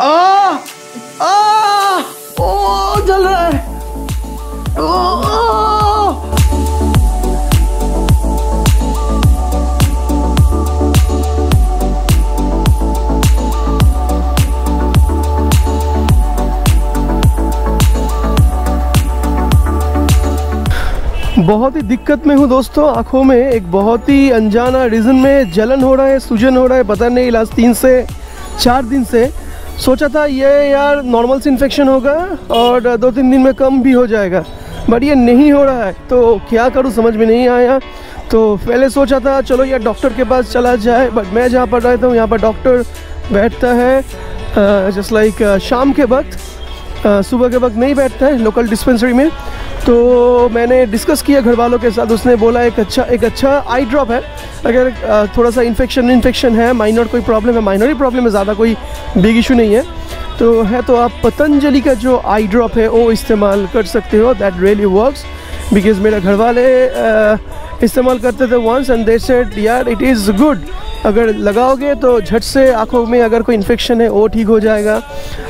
आ आ ओ जल रहा है ओ! बहुत ही दिक्कत में हूँ दोस्तों, आँखों में एक बहुत ही अनजाना रीज़न में जलन हो रहा है, सूजन हो रहा है, पता नहीं, इलाज तीन से, चार दिन से सोचा था ये यार नॉर्मल से इन्फेक्शन होगा और दो तीन दिन में कम भी हो जाएगा बट ये नहीं हो रहा है। तो क्या करूँ, समझ में नहीं आया। तो पहले सोचा था, चलो यार डॉक्टर के पास चला जाए बट मैं जहाँ पर रहता हूँ, यहाँ पर डॉक्टर बैठता है जस्ट लाइक शाम के वक्त। सुबह के वक्त नहीं बैठता है लोकल डिस्पेंसरी में। तो मैंने डिस्कस किया घर वालों के साथ, उसने बोला, एक अच्छा एक अच्छा आई ड्रॉप है। अगर थोड़ा सा इन्फेक्शन इन्फेक्शन है माइनर कोई प्रॉब्लम है माइनर ही प्रॉब्लम है, ज़्यादा कोई बिग इशू नहीं है। तो है तो आप पतंजलि का जो आई ड्रॉप है, वो इस्तेमाल कर सकते हो दैट रियली वर्क्स बिकॉज़ मेरा घर वाले इस्तेमाल करते थे वंस एंड दे सेड यार इट इज़ गुड अगर लगाओगे तो झट से आँखों में अगर कोई इन्फेक्शन है, वो ठीक हो जाएगा।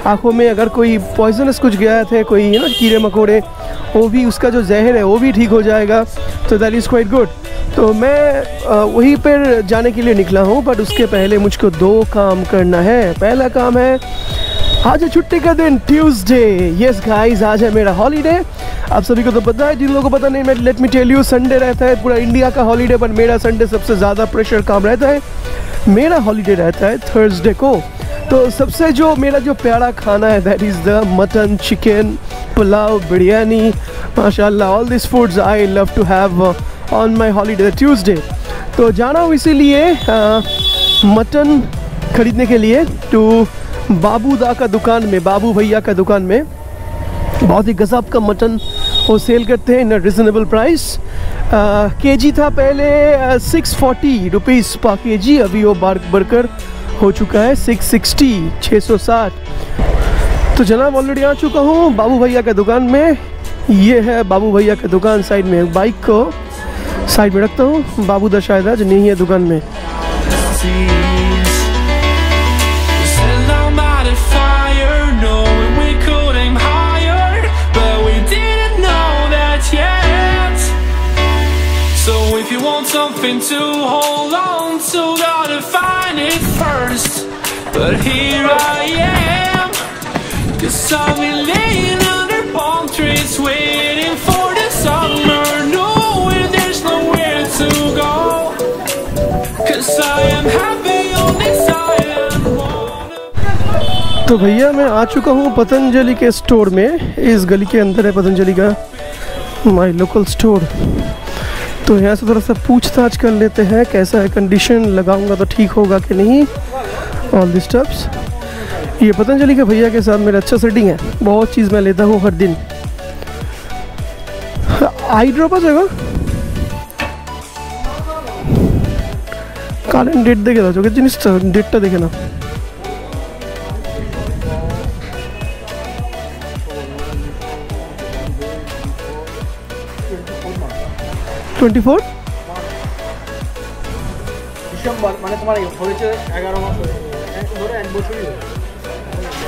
आँखों में अगर कोई पॉइजनस कुछ गया थे कोई यू नो कीड़े मकोड़े, वो भी उसका जो जहर है, वो भी ठीक हो जाएगा। तो दैट इज़ क्वाइट गुड तो मैं वहीं पर जाने के लिए निकला हूँ बट उसके पहले मुझको दो काम करना है। पहला काम है, आज है छुट्टी का दिन ट्यूसडे यस गाइस आज है मेरा हॉलीडे आप सभी को तो पता है, जिन लोगों को पता नहीं, मैं let me tell you Sunday रहता है, पूरा इंडिया का हॉलीडे पर मेरा संडे सबसे ज़्यादा प्रेशर काम रहता है। मेरा हॉलीडे रहता है थर्सडे को। तो सबसे जो मेरा जो प्यारा खाना है that is the mutton chicken pulao biryani माशाल्लाह all this foods I love to have on my holiday Tuesday तो जाना हूँ इसीलिए मटन खरीदने के लिए टू बाबूदा का दुकान में, बाबू भैया का दुकान में। बहुत ही गजब का मटन वो सेल करते हैं इन रिजनेबल प्राइस के जी था पहले सिक्स फोर्टी रुपीज़ पर के जी अभी वो बार, बढ़कर हो चुका है सिक्स सिक्सटी छः सौ साठ। तो जनाब ऑलरेडी आ चुका हूँ बाबू भैया के दुकान में। ये है बाबू भैया के दुकान साइड में, बाइक को साइड में रखता हूँ। बाबू दा शायद आज नहीं है दुकान में। Want something to hold on to, gotta find it first. But here I am, cause I've been laying under palm trees, waiting for the summer, knowing there's nowhere to go. Cause I am happy on this. तो भैया मैं आ चुका हूँ पतंजलि के store में इस गली के अंदर है पतंजलि का माय लोकल स्टोर तो यहाँ से थोड़ा सा पूछताछ कर लेते हैं कैसा है कंडीशन लगाऊंगा तो ठीक होगा कि नहीं ऑल दिस स्टफ्स ये पतंजलि के भैया के साथ मेरा अच्छा सेटिंग है बहुत चीज़ मैं लेता हूँ हर दिन आई ड्रॉप আছে গো কারেন্ট ডেট দেখে দাও চোখের জিনিসটা ডেটটা দেখে নাও টোয়েন্টি ফোর ডিসেম্বর মানে তোমার এই হয়েছে এগারো মাস হয়ে গেছে। এক- ধরো এক বছরই হয়েছে।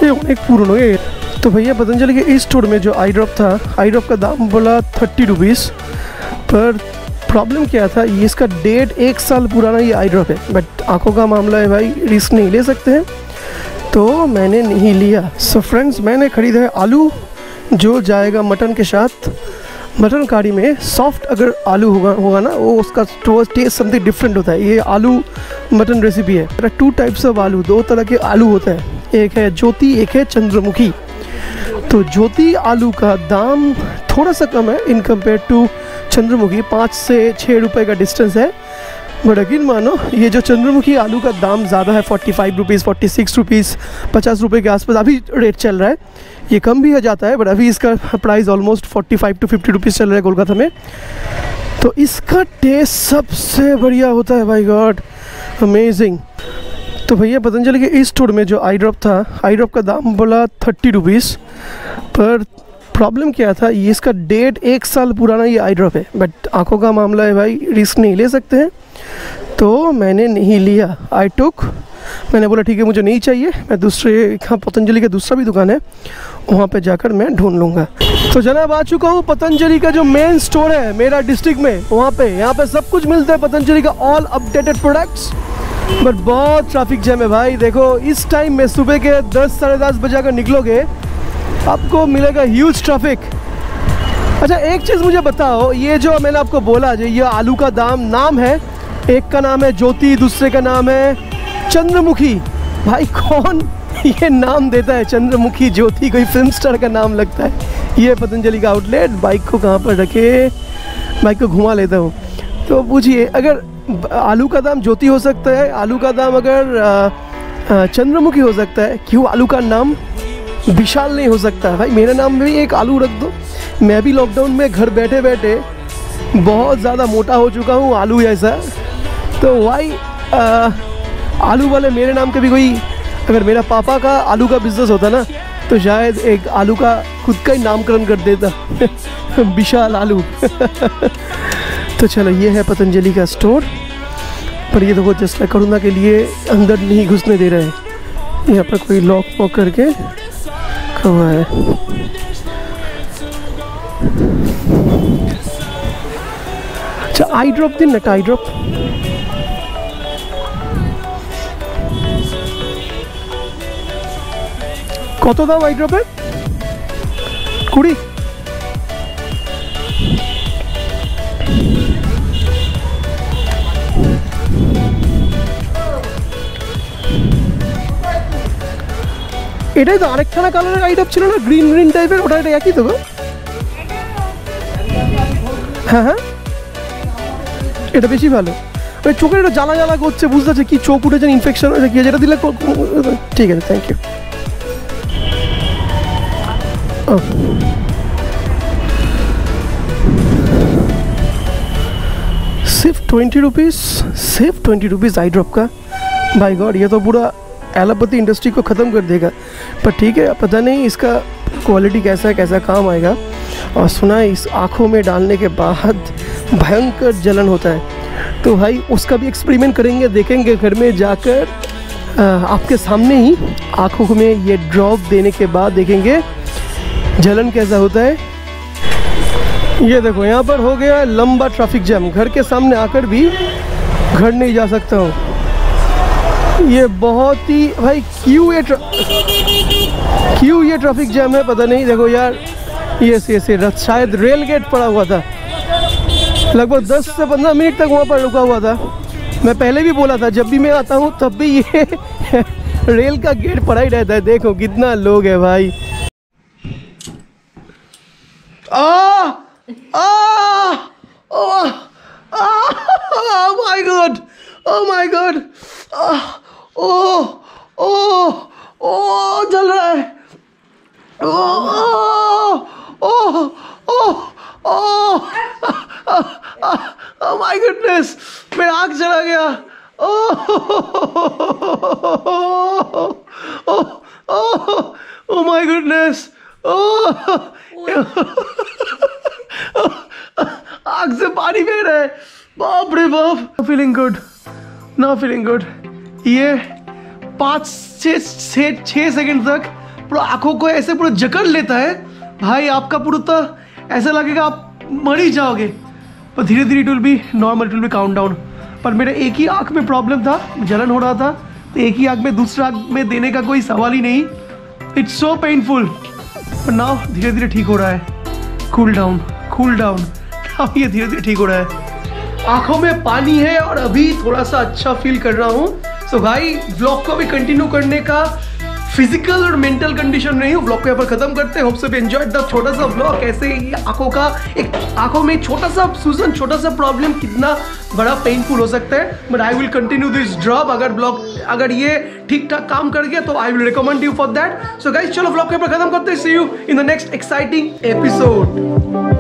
ये अनेक पुरानो है तो भैया पतंजलि के इस स्टोर में जो आई ड्रॉप था आई ड्रॉप का दाम बोला थर्टी रुपीज़ पर प्रॉब्लम क्या था ये इसका डेट एक साल पुराना ये आई ड्रॉप है बट आंखों का मामला है भाई रिस्क नहीं ले सकते हैं तो मैंने नहीं लिया सो फ्रेंड्स मैंने खरीदा है आलू जो जाएगा मटन के साथ मटन कारी में सॉफ्ट अगर आलू होगा होगा ना, वो उसका टेस्ट समथिंग डिफरेंट होता है। ये आलू मटन रेसिपी है। टू टाइप्स ऑफ़ आलू, दो तरह के आलू होते हैं। एक है ज्योति, एक है चंद्रमुखी। तो ज्योति आलू का दाम थोड़ा सा कम है इन कंपेयर टू चंद्रमुखी, पाँच से छः रुपये का डिस्टेंस है। बट अगेन मानो, ये जो चंद्रमुखी आलू का दाम ज़्यादा है forty five rupees forty six rupees पचास रुपये के आसपास, अभी रेट चल रहा है। ये कम भी हो जाता है बट अभी इसका price almost forty five to fifty rupees चल रहा है कोलकाता में। तो इसका टेस्ट सबसे बढ़िया होता है, भाई गॉड अमेजिंग तो भैया, पतंजलि के इस स्टोर में जो आई ड्रॉप था आई ड्रॉप का दाम बोला थर्टी रुपीज़ पर प्रॉब्लम क्या था, ये इसका डेट एक साल पुराना ये आई ड्रॉप है बट आँखों का मामला है भाई रिस्क नहीं ले सकते हैं। तो मैंने नहीं लिया। आई टुक मैंने बोला, ठीक है, मुझे नहीं चाहिए। मैं दूसरे, यहाँ पतंजलि का दूसरा भी दुकान है। वहाँ पे जाकर मैं ढूंढ लूँगा। तो जनाब, आ चुका हूँ पतंजलि का जो मेन स्टोर है मेरा डिस्ट्रिक्ट में। वहाँ पे, यहाँ पे सब कुछ मिलता है पतंजलि का ऑल अपडेटेड प्रोडक्ट्स बट बहुत ट्रैफ़िक जैम है भाई। देखो, इस टाइम में सुबह के दस, साढ़े दस बजे अगर निकलोगे, आपको मिलेगा ह्यूज ट्रैफ़िक अच्छा एक चीज़ मुझे बताओ, ये जो मैंने आपको बोला, जो ये आलू का दाम, नाम है एक का नाम है ज्योति, दूसरे का नाम है चंद्रमुखी। भाई कौन ये नाम देता है चंद्रमुखी ज्योति? कोई फ़िल्म स्टार का नाम लगता है। ये पतंजलि का आउटलेट बाइक को कहाँ पर रखे? बाइक को घुमा लेता हूँ। तो पूछिए, अगर आलू का दाम ज्योति हो सकता है, आलू का दाम अगर चंद्रमुखी हो सकता है, क्यों आलू का नाम विशाल नहीं हो सकता? भाई मेरे नाम में भी एक आलू रख दो। मैं भी लॉकडाउन में घर बैठे बैठे बहुत ज़्यादा मोटा हो चुका हूँ आलू जैसा। तो भाई अ, आलू वाले मेरे नाम के भी कोई अगर मेरा पापा का आलू का बिज़नेस होता ना तो शायद एक आलू का खुद का ही नामकरण कर देता। विशाल आलू। तो चलो ये है पतंजलि का स्टोर पर ये देखो जस्ट करुणा के लिए अंदर नहीं घुसने दे रहे हैं। यहाँ पर कोई लॉक वॉक करके हुआ है। अच्छा आई ड्रॉप दिन ना आई ड्रॉप কত দাম আই ড্রপের কুড়ি। এটাই তো আরেকখানা কালারের আই ড্রপ ছিল না? গ্রিন গ্রিন টাইপের ওটা এটা একই তো হ্যাঁ হ্যাঁ। এটা বেশি ভালো। ওই চোখের একটা জ্বালা জ্বালা করছে, বুঝতে পারছি কি চোখ উঠেছে ইনফেকশন হয়েছে, কি যেটা দিলে ঠিক আছে থ্যাংক ইউ सिर्फ़ ट्वेंटी रुपीज़ सिर्फ़ ट्वेंटी रुपीज़ आई ड्रॉप का? भाई गॉड ये तो पूरा एलोपैथी इंडस्ट्री को ख़त्म कर देगा। पर ठीक है, पता नहीं इसका क्वालिटी कैसा है, कैसा काम आएगा। और सुना है इस आँखों में डालने के बाद भयंकर जलन होता है। तो भाई, उसका भी एक्सपेरिमेंट करेंगे, देखेंगे घर में जाकर। आपके सामने ही आँखों में ये ड्रॉप देने के बाद देखेंगे। जलन कैसा होता है? ये देखो, यहाँ पर हो गया लंबा ट्रैफ़िक जैम घर के सामने आकर भी घर नहीं जा सकता हूँ। ये बहुत ही, भाई, क्यों ये क्यों ये ट्रैफ़िक जैम है पता नहीं। देखो यार ये से से शायद रेल गेट पड़ा हुआ था। लगभग 10 से 15 मिनट तक वहाँ पर रुका हुआ था। मैं पहले भी बोला था, जब भी मैं आता हूँ, तब भी ये रेल का गेट पड़ा ही रहता है। देखो, कितना लोग है भाई। Ah! Ah! Oh! Ah! Oh my god! Oh my god! Ah! Oh! Oh! Oh! जल रहा है Oh! Oh! Oh! Oh! Oh my goodness! मेरा आँख चला गया Oh! Oh! Oh! Oh my goodness! Feeling good ना फीलिंग गुड ये पाँच छः छः छः सेकंड तक पूरा आँखों को ऐसे पूरा जकड़ लेता है। भाई, आपका पूरा तो ऐसा लगेगा आप मर ही जाओगे। पर धीरे धीरे it will be normal it will be count down पर मेरे एक ही आँख में प्रॉब्लम था, जलन हो रहा था तो एक ही आँख में दूसरा आँख में देने का कोई सवाल ही नहीं। इट्स सो पेनफुल पर नाउ धीरे धीरे ठीक हो रहा है। Cool down cool down now ये धीरे धीरे ठीक हो रहा है। आँखों में पानी है और अभी थोड़ा सा अच्छा फील कर रहा हूँ। सो भाई ब्लॉग को भी कंटिन्यू करने का फ़िज़िकल और मेंटल कंडीशन नहीं हूँ। ब्लॉग को यहाँ पर खत्म करते हैं। होप से एंजॉय द छोटा सा ब्लॉग कैसे ये आँखों का एक आँखों में छोटा सा सूजन छोटा सा प्रॉब्लम कितना बड़ा पेनफुल हो सकता है। But I will continue this drop अगर ब्लॉग अगर ये ठीक ठाक काम कर गया तो I will recommend you for that so guys चलो ब्लॉग के ऊपर खत्म करते हैं। See you in the next exciting episode